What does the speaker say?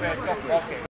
Ok.